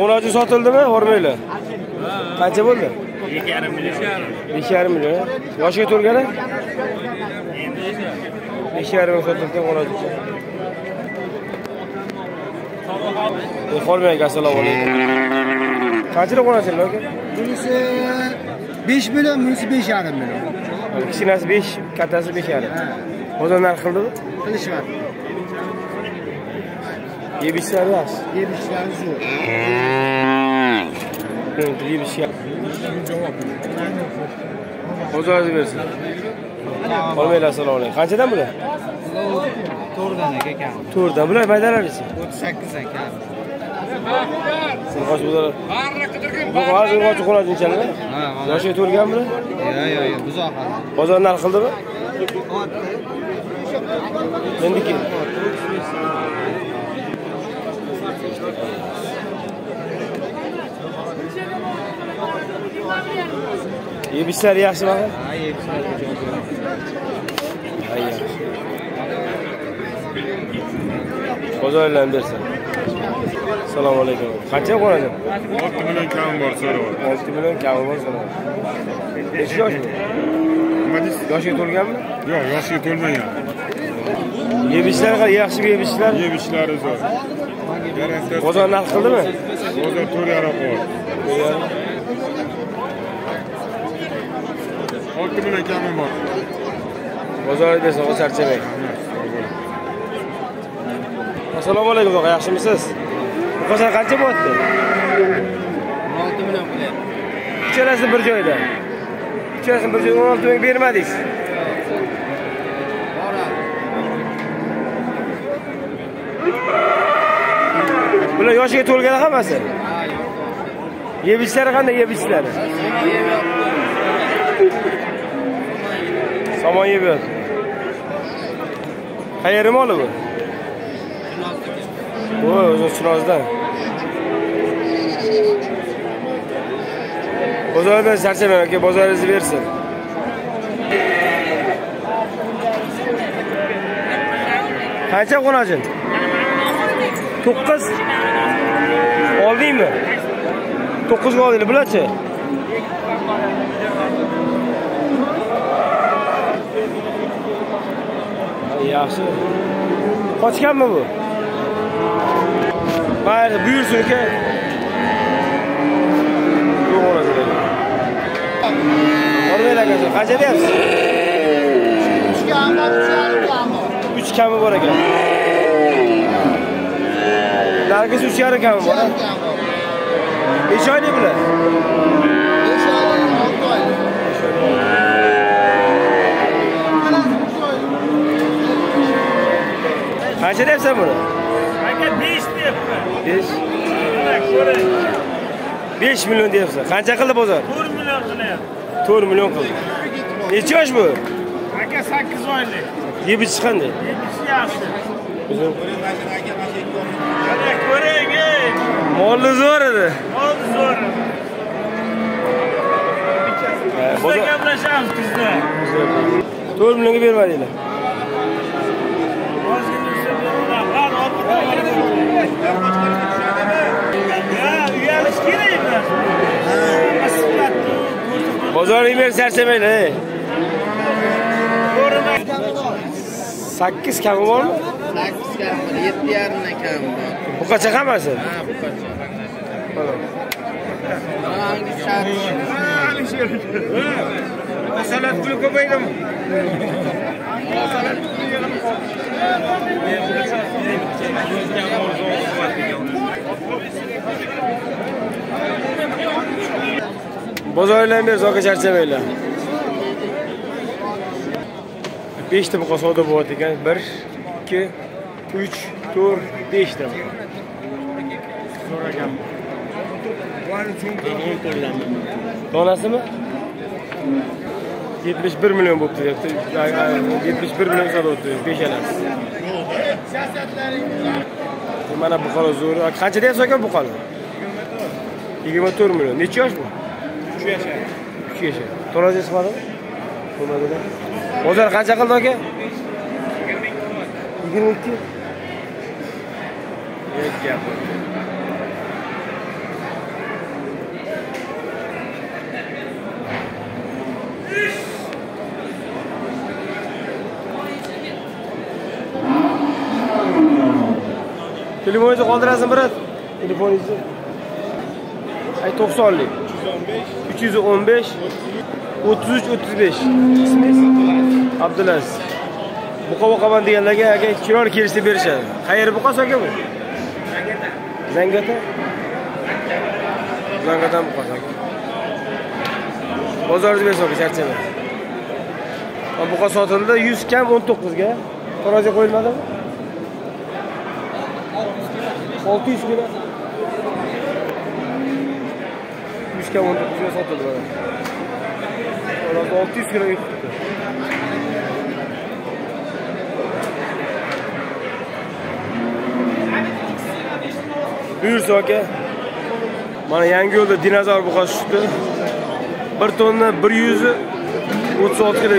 o'n olti sotildimi? Hormanglar qancha bo'ldi? Ikki yarim million besh yarim million. Yoshiga to'lgani? Besh yarim ming sotildi o'n olti hormang assalomu alaykum qanchadan qo'yasizlar aka Bunisi 5 million, bunisi 5,5 million. kichkinasi besh kattasi besh yarim. Bozor narx qildimi Qilishyapti. Yeb ishlari zo'r. yeb ichishga bozoringiz bersin olmanglar assalomu alaykum qanchadan bular To'rtdan aka kam. to'rtdan bular maydalarisi 38 dan kam. Hozir bular bu hozir urg'ochi qo'nadi inchalari Ha, yoshiga to'lgan bular Yo, yo, yo, buzoq bozor narx qildimi mendiki yeb ishlari yaxshimi aka Ha, yeb ishlari jo'ja. Hay yaxshi bozoringlarni bersin assalomu alaykum qancha qo'nadi olti million kam bor so'rayapti olti million kami bor sana necha yosh bu nima deysiz yoshiga to'lganmi yo'q yoshiga to'lmagan yeb ishlari qanday yaxshimi yeb ishlar yeb ishlari zo'r bozor narx qildimi? Bozor to'rt yarim bor olti million kami bor? Bozoringiz bersin og'a charchamang assalomu alaykum og'a yaxshimisiz? Buqacha qancha bo'lyapti 16 million qilyapti. uchalasi bir joyda. Uchalasi bir joyda o'n olti ming bermadingiz bular yoshiga to'lgan hammasi. Yeb ichishlari qanday yeb ichishlari somon yeb yotibdi qayeri moli bu? Voy o'zi chinozdan bozordan charchamayman aka bozoringizni bersin. Qancha qo'najin? To'qqiz. To'qqizga oldinglar bularchi yaxshi qochganmi bu. Mayli buyursin uka yo'q bo'ladi olmaylar aka qancha deyapsiz uch kami bor ekan nargisi uch yarim kami bor necha oylik bular qancha deyapsan buni? Aka besh deyapti besh? Ko'ring besh million deyapsan. Qancha qildi bozor? To'rt million qilyapti. To'rt million qildi. Necha yosh bu? Aka sakkiz oylik. Yeb ichish qanday? Yebishi yaxshi. Ko'ring molni zo'r edi. Mol zo'r bizda gaplashamiz bizda to'rt millionga bermadinglar uyalish kerak emas. Bozoring ber charchamanglar ey ko'rinmay sakkiz kami bormi 8 kam bor, 7 yarimdan kam bor. bu qancha hammasi Ha, bu qancha. Hangi shart? salat puli ko'paydimi bozoringlarni ber zoka charchamanglar beshta buqa savdo bo'lyapti ekan bir ikki uch to'rt beshta donasimi yetmish bir million bo'libdi deyapti yetmish bir million sotyapti beshalasi mana buqalar zo'r. Qancha deyapsiz aka buqalar yigirma to'rt million necha yosh bu? Uch yashar uch yashar chiqmadimi bo'lmadida bozor qancha qildi aka yigirma ikki. Gap telefoningizni qoldirasizmi biroz telefoningizni ay to'qsonlik uch 315 315 33 35. ismingiz abdulaziz. Buqa boqaman deganlarga aka chiroyli kelishib berishadi. Qayeri buqasi aka bu? Zangata zangatan buqasi aka bozoringiz bersin aka charchamang buqa sotildi yuz kam o'n to'qqizga. Taroziga qo'yilmadimi? olti yuz kilo. Yuz kam o'n to'qqizga sotildi mana olti yuz kilo yutibdi. Buyursa aka mana yangi yo'lda dinozavr buqasi tushdi bir tonna bir yuz o'ttiz olti kilo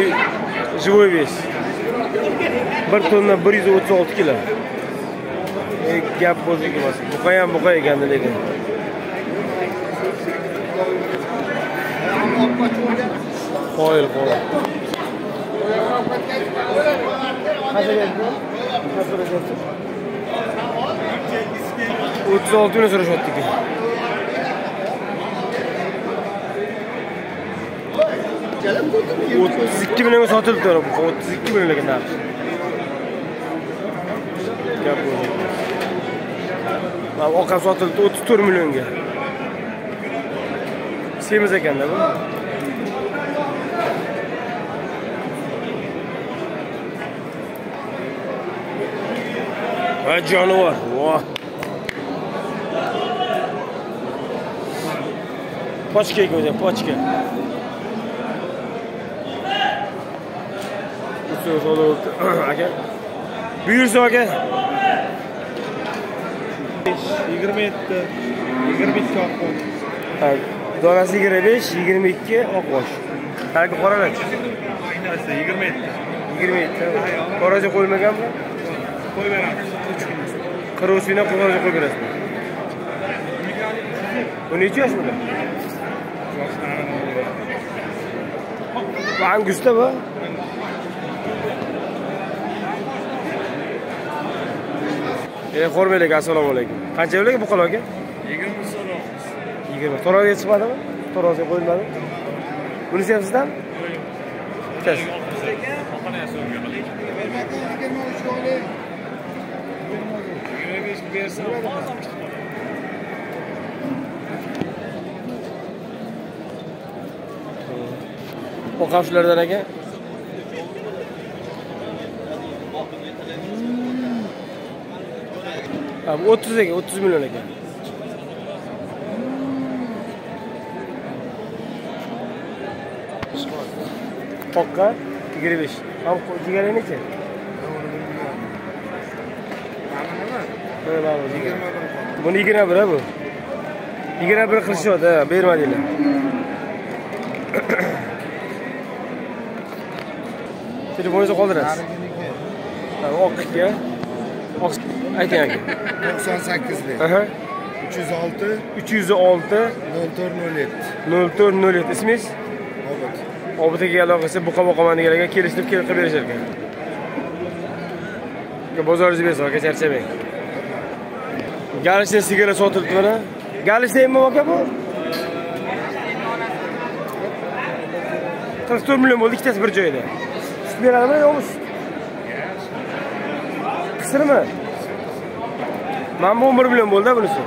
живой вес. Bir tonna bir yuz o'ttiz olti kilo. E, gap bo'zdek emas buqa ham buqa ekanda lekin. Qoyil qoyil o'ttiz olti million so'rashyapti ekan o'ttiz ikki millionga sotilibdi bu. O'ttiz ikki million ekan. Narxi gap bo'ldek mana oqab sotilibdi o'ttiz to'rt millionga. Semiz ekanda bu. Va jonivor. Voh pochka ekan o'zi pochka Ustoz olibdi aka buyursin aka yigirma yetti yigirma ikki oqqon Ha, donasi yigirma besh yigirma ikki oqbosh haligi qoralar aynasi yigirma yetti yigirma yetti qoracha qo'ymaganmi qo'yib beramiz qirq uch mingdan qoracha qo'yib bu necha yosh bular bu angusta bu? E hurmatli aka assalomu alaykum. Qancha aka buqalar aka yigirma so'roq. Yigirma. To'rtga chiqmadimi to'rtga qo'yilmadi bunisi ham sizdan bittasi yigirma besh bersa o'qam shulardan aka. Ha, bu o'ttiz ekan o'ttiz million ekan oqqa yigirma besh. Jigari necha? Ha, ma'lum, buni yigirma bir ha bu. Yigirma bir qilishyapti bermadinglar telefoningizni qoldirasiz. Ha, oqqa oq ayting aka to'qson sakkizlik Aha. uch yuz olti. Uch yuz olti. Nol to'rt nol yetti nol to'rt nol yetti ismingiz? Obod obid. Akaga aloqasi buqa boqaman deganlarga kelishib kelib qilib berishar ekan bozoringizni bersin aka charchamang. Galishdan sigara sotilibdi mana. Galishdanmi aka bu? Qirq to'rt million bo'ldi ikkitasi bir joyda sut beradimi yo'qmi qisirmi mana bu o'n bir million bo'ldi bunisi.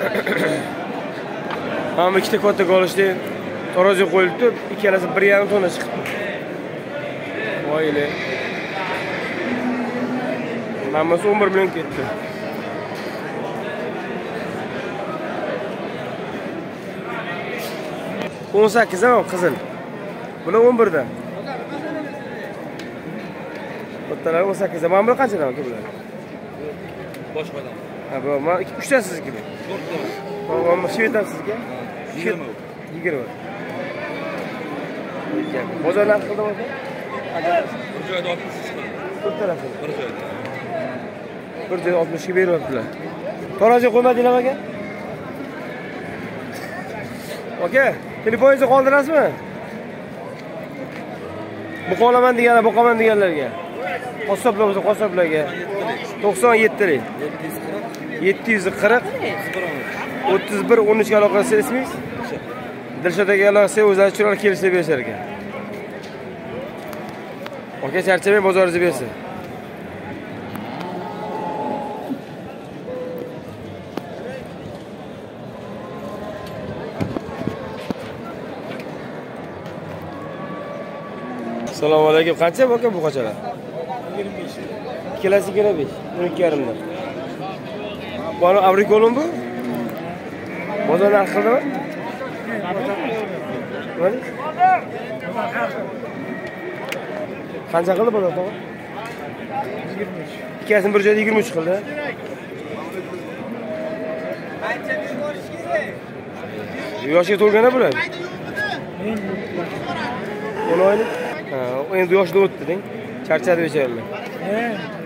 Mana bu ikkita katta golishda taroziga qo'yilibdi ikkalasi bir yarim tonna chiqibdi voyli. Mana bunisi o'n bir million ketdi. O'n sakkiz qizil. Bular o'n birdan. Bittalari o'n sakkizda mana bular qanchadan aka bular boshqadan ha bu mana ikki uchtasi sizniki mana shvetan sizga yigirma yigirma. Bozor narxi qildimi aka bir joyda oltmish to'rt tarafini bir joyda. Bir joy oltmishga beryaptilar to'raga qo'ymadinglar aka aka telefoningizni qoldirasizmi buqa olaman deganlar boqaman deganlarga. Qassoblar bo'lsa qassoblarga to'qson yettilik yetti yuz qirq. O'ttiz bir o'n uchga aloqa qilsa ismingiz dilshod aloqa o'zlari chiroyli kelishib berishar ekan. Aka charchamang bozoringizni bersin. Assalomu alaykum. Qancha bu aka bu qochalar? Ikkalasi yigirma besh o'n ikki yarimdan buni abrikolmi bu? Bozor narxi qildimi qancha qildi bozor tog'a ikkalasini bir joyda yigirma uch qildi. Yoshga to'lganda bular o'n oylik. Endi yoshni o'tdi deng. Charchadi bechoralar